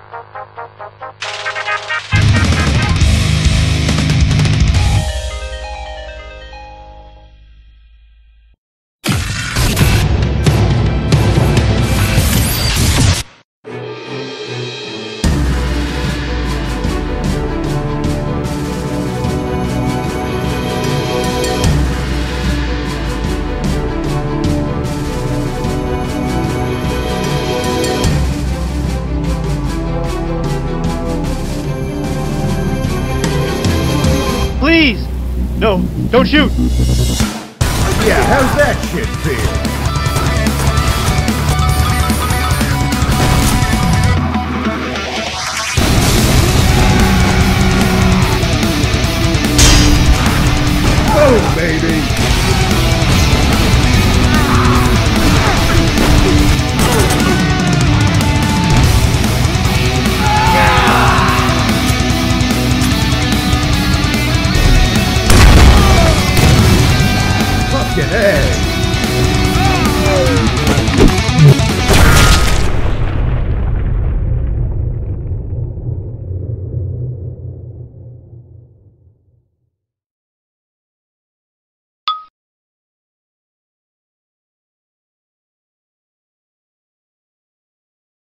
Música No, don't shoot! Yeah, how's that shit feel? A!